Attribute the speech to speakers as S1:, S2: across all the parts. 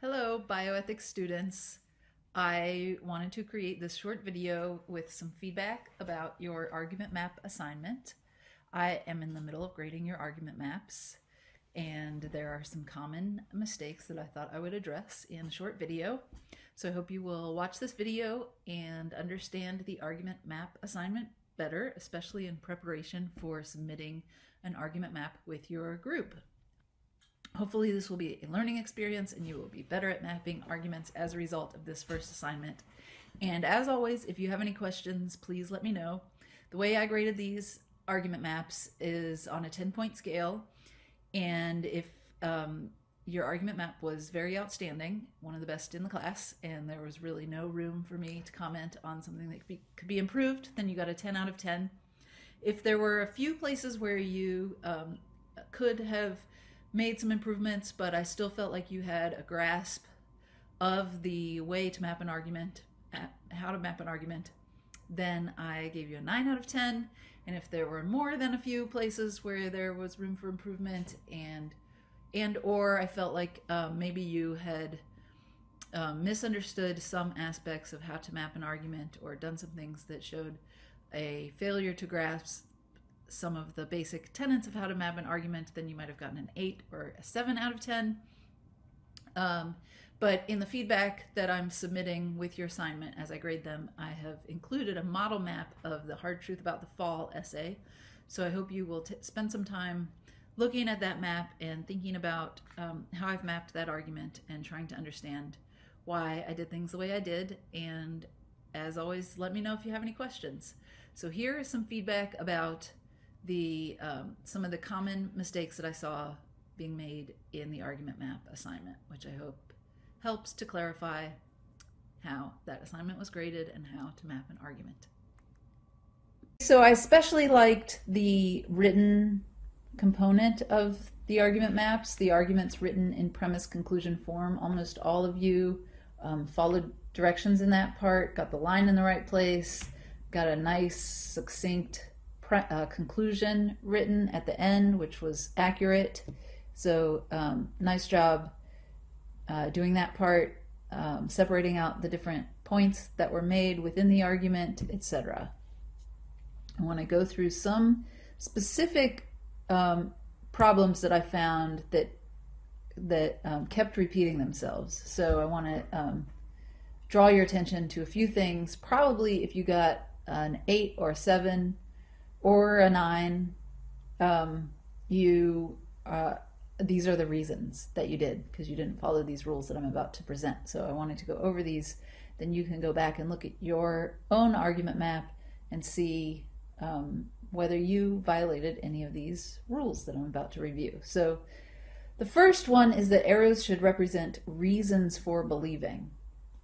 S1: Hello, bioethics students. I wanted to create this short video with some feedback about your argument map assignment. I am in the middle of grading your argument maps, and there are some common mistakes that I thought I would address in a short video. So I hope you will watch this video and understand the argument map assignment better, especially in preparation for submitting an argument map with your group. Hopefully this will be a learning experience and you will be better at mapping arguments as a result of this first assignment. And as always, if you have any questions, please let me know. The way I graded these argument maps is on a 10 point scale. And if um, your argument map was very outstanding, one of the best in the class, and there was really no room for me to comment on something that could be, could be improved, then you got a 10 out of 10. If there were a few places where you um, could have made some improvements, but I still felt like you had a grasp of the way to map an argument, how to map an argument, then I gave you a 9 out of 10. And if there were more than a few places where there was room for improvement and and or I felt like um, maybe you had um, misunderstood some aspects of how to map an argument or done some things that showed a failure to grasp some of the basic tenets of how to map an argument, then you might have gotten an 8 or a 7 out of 10. Um, but in the feedback that I'm submitting with your assignment as I grade them, I have included a model map of the hard truth about the fall essay. So I hope you will spend some time looking at that map and thinking about um, how I've mapped that argument and trying to understand why I did things the way I did. And as always, let me know if you have any questions. So here is some feedback about the um, some of the common mistakes that I saw being made in the argument map assignment, which I hope helps to clarify how that assignment was graded and how to map an argument. So I especially liked the written component of the argument maps, the arguments written in premise conclusion form. Almost all of you um, followed directions in that part, got the line in the right place, got a nice succinct uh, conclusion written at the end, which was accurate. So um, nice job uh, doing that part, um, separating out the different points that were made within the argument, etc. I want to go through some specific um, problems that I found that that um, kept repeating themselves. So I want to um, draw your attention to a few things. Probably if you got an eight or a seven or a nine, um, you uh, these are the reasons that you did because you didn't follow these rules that I'm about to present. So I wanted to go over these. Then you can go back and look at your own argument map and see um, whether you violated any of these rules that I'm about to review. So the first one is that arrows should represent reasons for believing.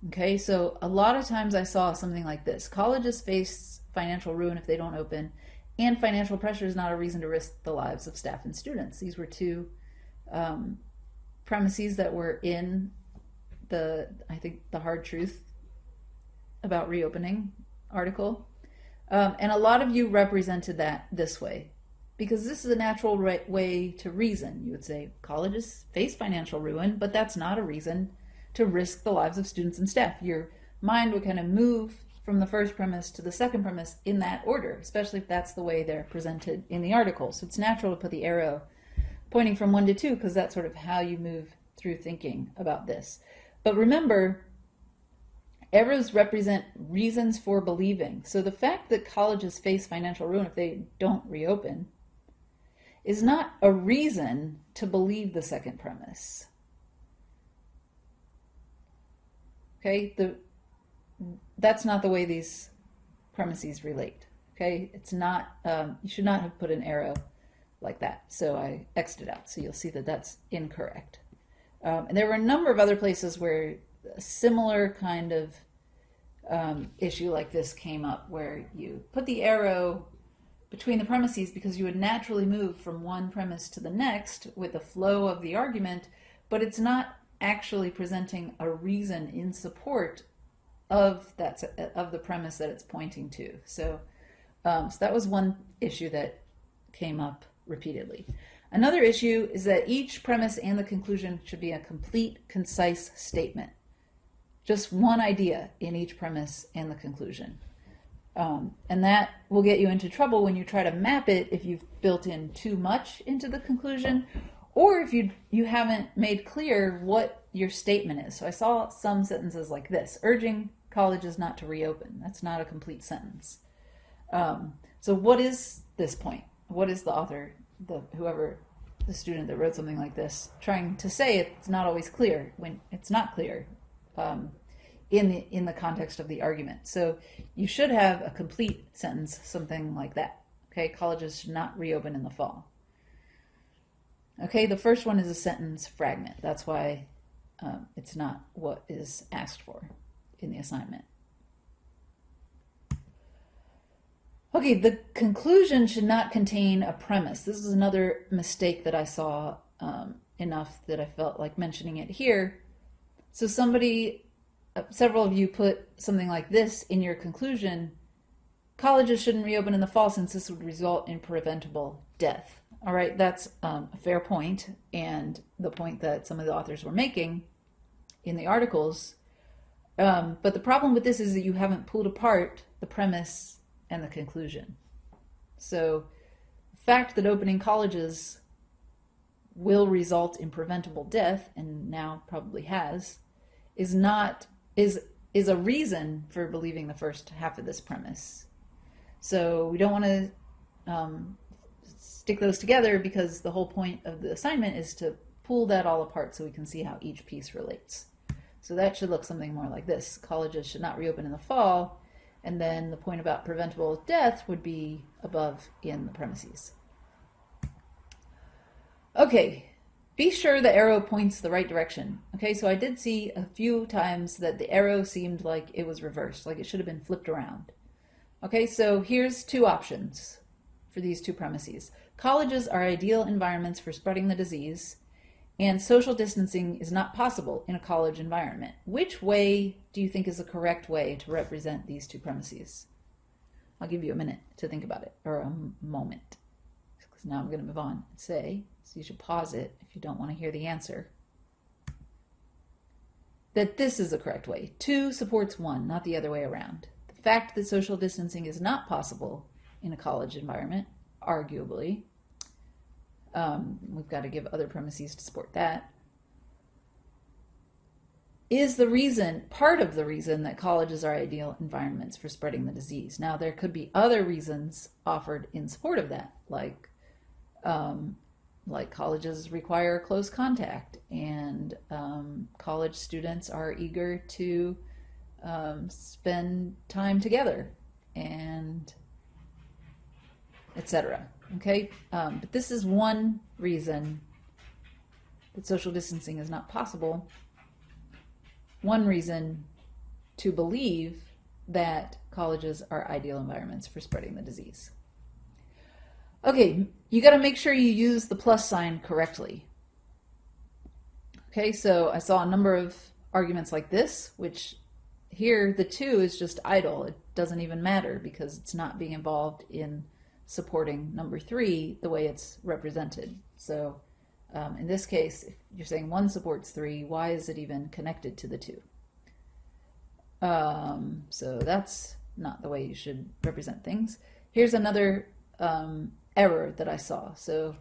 S1: Okay, so a lot of times I saw something like this. Colleges face financial ruin if they don't open and financial pressure is not a reason to risk the lives of staff and students. These were two um, premises that were in the, I think, the hard truth about reopening article. Um, and a lot of you represented that this way because this is a natural right way to reason. You would say colleges face financial ruin, but that's not a reason to risk the lives of students and staff. Your mind would kind of move from the first premise to the second premise in that order, especially if that's the way they're presented in the article. So it's natural to put the arrow pointing from one to two because that's sort of how you move through thinking about this. But remember, arrows represent reasons for believing. So the fact that colleges face financial ruin if they don't reopen is not a reason to believe the second premise. Okay, the that's not the way these premises relate. Okay, it's not, um, you should not have put an arrow like that. So I X'd it out. So you'll see that that's incorrect. Um, and there were a number of other places where a similar kind of um, issue like this came up where you put the arrow between the premises because you would naturally move from one premise to the next with the flow of the argument, but it's not actually presenting a reason in support of that of the premise that it's pointing to. So, um, so that was one issue that came up repeatedly. Another issue is that each premise and the conclusion should be a complete, concise statement. Just one idea in each premise and the conclusion. Um, and that will get you into trouble when you try to map it if you've built in too much into the conclusion or if you you haven't made clear what your statement is. So I saw some sentences like this, urging colleges not to reopen. That's not a complete sentence. Um, so what is this point? What is the author, the whoever the student that wrote something like this trying to say? It's not always clear when it's not clear. Um, in the in the context of the argument. So you should have a complete sentence, something like that. Okay, colleges should not reopen in the fall. Okay, the first one is a sentence fragment. That's why um, it's not what is asked for in the assignment. Okay, the conclusion should not contain a premise. This is another mistake that I saw um, enough that I felt like mentioning it here. So somebody uh, several of you put something like this in your conclusion colleges shouldn't reopen in the fall since this would result in preventable death. All right, that's um, a fair point, and the point that some of the authors were making in the articles. Um, but the problem with this is that you haven't pulled apart the premise and the conclusion. So, the fact that opening colleges will result in preventable death, and now probably has, is not is is a reason for believing the first half of this premise. So we don't want to um, stick those together because the whole point of the assignment is to pull that all apart so we can see how each piece relates. So that should look something more like this. Colleges should not reopen in the fall, and then the point about preventable death would be above in the premises. Okay, be sure the arrow points the right direction. Okay, so I did see a few times that the arrow seemed like it was reversed, like it should have been flipped around. Okay, so here's two options for these two premises. Colleges are ideal environments for spreading the disease, and social distancing is not possible in a college environment. Which way do you think is the correct way to represent these two premises? I'll give you a minute to think about it, or a moment. Because now I'm going to move on and say, so you should pause it if you don't want to hear the answer. That this is the correct way. Two supports one, not the other way around. The fact that social distancing is not possible in a college environment, arguably, um, we've got to give other premises to support that, is the reason, part of the reason that colleges are ideal environments for spreading the disease. Now, there could be other reasons offered in support of that, like um, like colleges require close contact, and um, college students are eager to um, spend time together, and etc. Okay, um, but this is one reason that social distancing is not possible. One reason to believe that colleges are ideal environments for spreading the disease. Okay, you got to make sure you use the plus sign correctly. Okay, so I saw a number of arguments like this, which here the two is just idle. It doesn't even matter because it's not being involved in supporting number three the way it's represented. So um, in this case, if you're saying one supports three, why is it even connected to the two? Um, so that's not the way you should represent things. Here's another um, error that I saw. So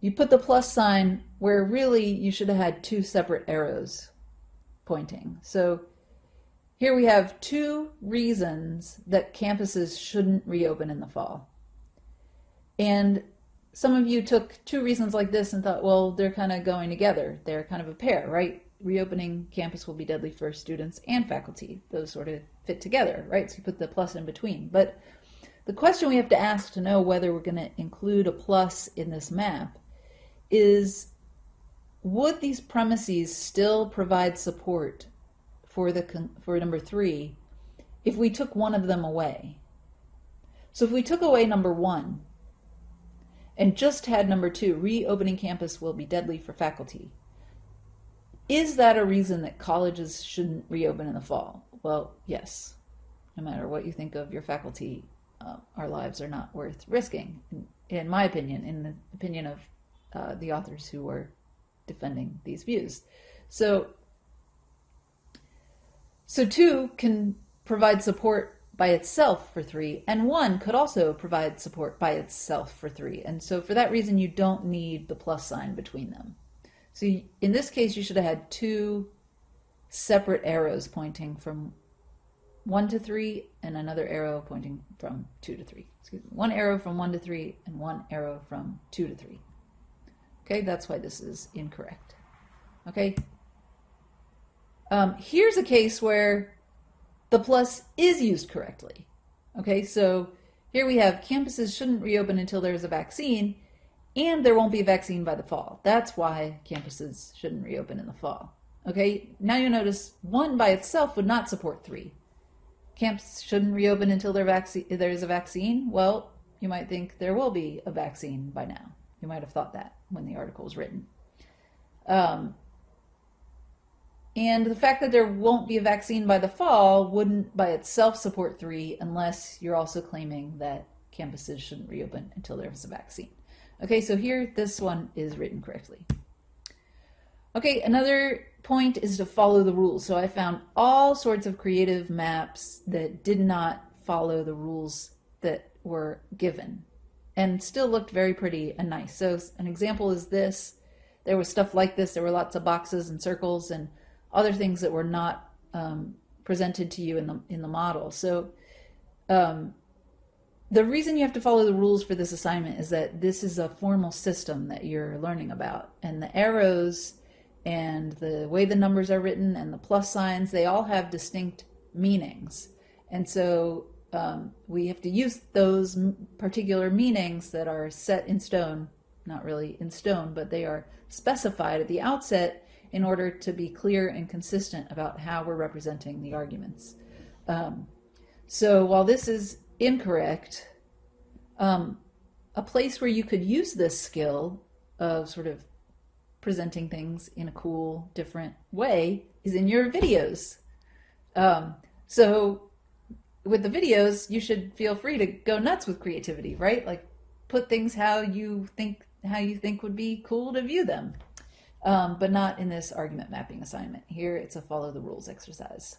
S1: you put the plus sign where really you should have had two separate arrows pointing. So here we have two reasons that campuses shouldn't reopen in the fall. And some of you took two reasons like this and thought, well, they're kind of going together. They're kind of a pair, right? Reopening campus will be deadly for students and faculty. Those sort of fit together, right? So you put the plus in between. But the question we have to ask to know whether we're going to include a plus in this map is would these premises still provide support for the for number 3 if we took one of them away? So if we took away number 1 and just had number 2, reopening campus will be deadly for faculty. Is that a reason that colleges shouldn't reopen in the fall? Well, yes. No matter what you think of your faculty uh, our lives are not worth risking, in, in, my opinion, in the opinion of uh, the authors who were defending these views. So, so two can provide support by itself for three, and one could also provide support by itself for three. And so for that reason, you don't need the plus sign between them. So in this case, you should have had two separate arrows pointing from one to three and another arrow pointing from two to three. Excuse me. One arrow from one to three and one arrow from two to three. Okay, that's why this is incorrect. Okay. Um, here's a case where the plus is used correctly. Okay, so here we have campuses shouldn't reopen until there's a vaccine, and there won't be a vaccine by the fall. That's why campuses shouldn't reopen in the fall. Okay, now you'll notice one by itself would not support three. Camps shouldn't reopen until there's a vaccine. Well, you might think there will be a vaccine by now. You might have thought that when the article was written. Um, and the fact that there won't be a vaccine by the fall wouldn't by itself support three unless you're also claiming that campuses shouldn't reopen until there's a vaccine. Okay, so here this one is written correctly. Okay, another point is to follow the rules. So I found all sorts of creative maps that did not follow the rules that were given and still looked very pretty and nice. So an example is this. There was stuff like this. There were lots of boxes and circles and other things that were not um, presented to you in the in the model. So um, the reason you have to follow the rules for this assignment is that this is a formal system that you're learning about, and the arrows and the way the numbers are written and the plus signs they all have distinct meanings, and so um, we have to use those particular meanings that are set in stone, not really in stone, but they are specified at the outset in order to be clear and consistent about how we're representing the arguments. Um, so while this is incorrect, um, a place where you could use this skill of sort of presenting things in a cool, different way is in your videos. Um, so with the videos, you should feel free to go nuts with creativity, right? Like put things how you think how you think would be cool to view them um, but not in this argument mapping assignment. Here it's a follow the rules exercise.